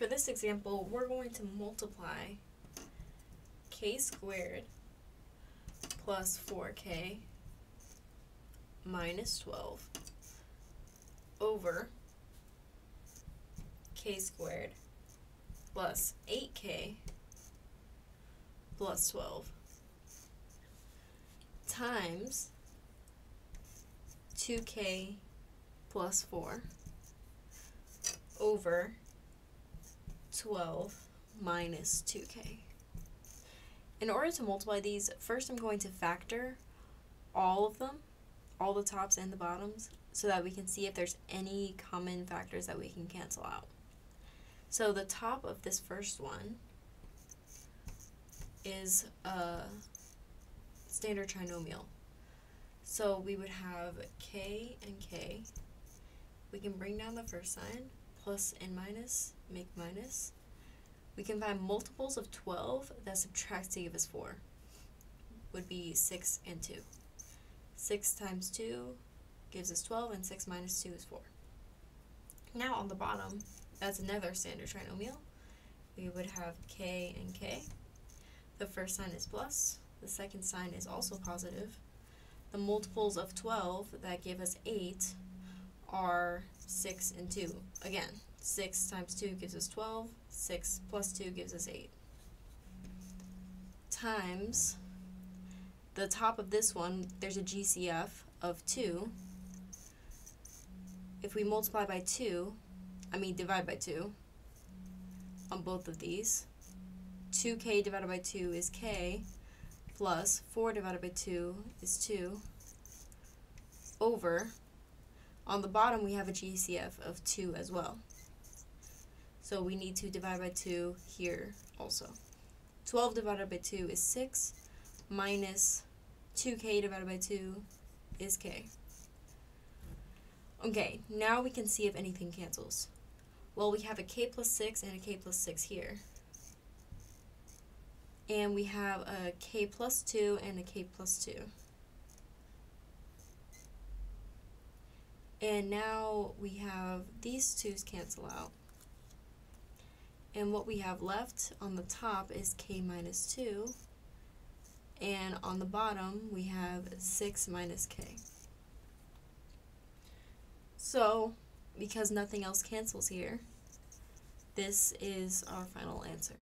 for this example, we're going to multiply k squared plus 4k minus 12 over k squared plus 8k plus 12 times 2k plus 4 over 12 minus 2k. In order to multiply these, first I'm going to factor all of them, all the tops and the bottoms, so that we can see if there's any common factors that we can cancel out. So the top of this first one is a standard trinomial. So we would have k and k. We can bring down the first sign, plus and minus, make minus. We can find multiples of 12 that subtract to give us 4. Would be 6 and 2. 6 times 2 gives us 12, and 6 minus 2 is 4. Now on the bottom, that's another standard trinomial. We would have k and k. The first sign is plus, the second sign is also positive. The multiples of 12 that give us 8 are 6 and 2. Again, 6 times 2 gives us 12, 6 plus 2 gives us 8. Times the top of this one, there's a GCF of 2. If we multiply by 2, I mean divide by 2 on both of these, 2k divided by 2 is k, plus 4 divided by 2 is 2, over, on the bottom we have a GCF of 2 as well. So we need to divide by 2 here also. 12 divided by 2 is 6, minus 2k divided by 2 is k. Okay, now we can see if anything cancels. Well, we have a k plus 6 and a k plus 6 here and we have a k plus 2 and a k plus 2. And now we have these twos cancel out. And what we have left on the top is k minus 2. And on the bottom, we have 6 minus k. So, because nothing else cancels here, this is our final answer.